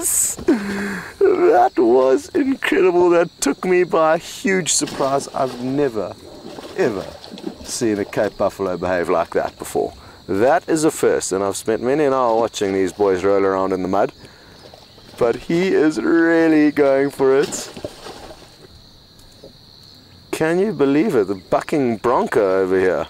That was incredible. That took me by a huge surprise. I've never, ever seen a Cape Buffalo behave like that before. That is a first, and I've spent many an hour watching these boys roll around in the mud. But he is really going for it. Can you believe it? The bucking bronco over here.